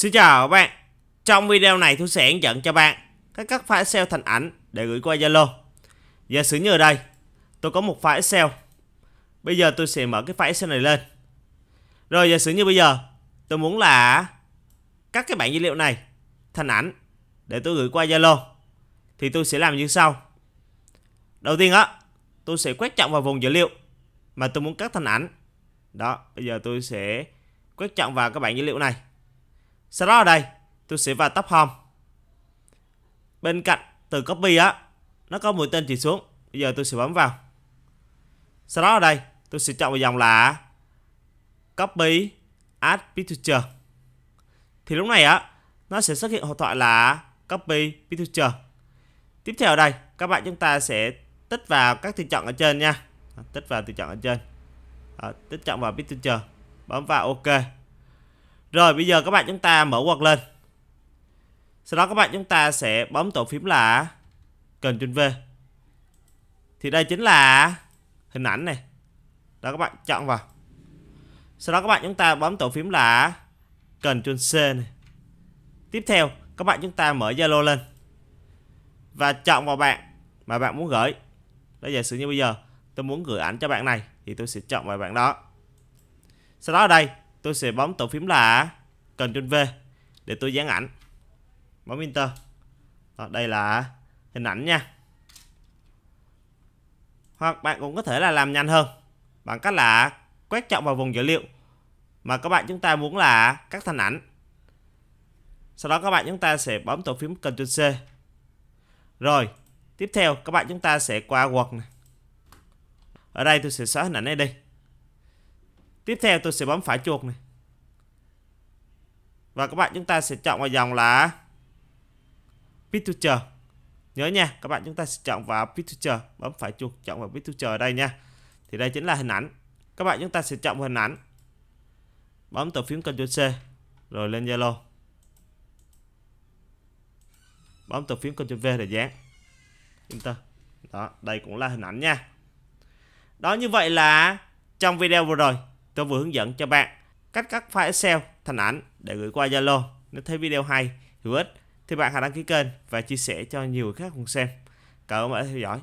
Xin chào các bạn. Trong video này tôi sẽ hướng dẫn cho bạn cách cắt file Excel thành ảnh để gửi qua Zalo. Giả sử như ở đây, tôi có một file Excel. Bây giờ tôi sẽ mở cái file Excel này lên. Rồi giả sử như bây giờ tôi muốn là cắt cái bản dữ liệu này thành ảnh để tôi gửi qua Zalo thì tôi sẽ làm như sau. Đầu tiên á, tôi sẽ quét chọn vào vùng dữ liệu mà tôi muốn cắt thành ảnh. Đó, bây giờ tôi sẽ quét chọn vào các bản dữ liệu này. Sau đó ở đây tôi sẽ vào top home. Bên cạnh từ copy á nó có mũi tên chỉ xuống. Bây giờ tôi sẽ bấm vào. Sau đó ở đây tôi sẽ chọn một dòng là copy add picture. Thì lúc này á nó sẽ xuất hiện hộp thoại là copy picture. Tiếp theo ở đây các bạn chúng ta sẽ tích vào các tùy chọn ở trên nha. Tích vào tùy chọn ở trên. Đó, tích chọn vào picture. Bấm vào OK. Rồi, bây giờ các bạn chúng ta mở quạt lên. Sau đó các bạn chúng ta sẽ bấm tổ phím là Ctrl V. Thì đây chính là hình ảnh này. Đó, các bạn chọn vào. Sau đó các bạn chúng ta bấm tổ phím là Ctrl C này. Tiếp theo, các bạn chúng ta mở Zalo lên. Và chọn vào bạn mà bạn muốn gửi. Đó, giả sử như bây giờ tôi muốn gửi ảnh cho bạn này, thì tôi sẽ chọn vào bạn đó. Sau đó ở đây tôi sẽ bấm tổ phím là Ctrl V để tôi dán ảnh. Bấm Enter. Đó, đây là hình ảnh nha. Hoặc bạn cũng có thể là làm nhanh hơn bằng cách là quét chọn vào vùng dữ liệu mà các bạn chúng ta muốn là cắt thành ảnh. Sau đó các bạn chúng ta sẽ bấm tổ phím Ctrl C. Rồi tiếp theo các bạn chúng ta sẽ qua Word này. Ở đây tôi sẽ xóa hình ảnh này đi. Tiếp theo tôi sẽ bấm phải chuột này. Và các bạn chúng ta sẽ chọn vào dòng là Picture. Nhớ nha, các bạn chúng ta sẽ chọn vào Picture, bấm phải chuột chọn vào Picture ở đây nha. Thì đây chính là hình ảnh. Các bạn chúng ta sẽ chọn vào hình ảnh. Bấm tổ phím Ctrl C rồi lên Zalo. Bấm tổ phím Ctrl V để dán. Enter. Đó, đây cũng là hình ảnh nha. Đó như vậy là trong video vừa rồi tôi vừa hướng dẫn cho bạn cách cắt file Excel thành ảnh để gửi qua Zalo. Nếu thấy video hay, hữu ích thì bạn hãy đăng ký kênh và chia sẻ cho nhiều người khác cùng xem. Cảm ơn bạn đã theo dõi.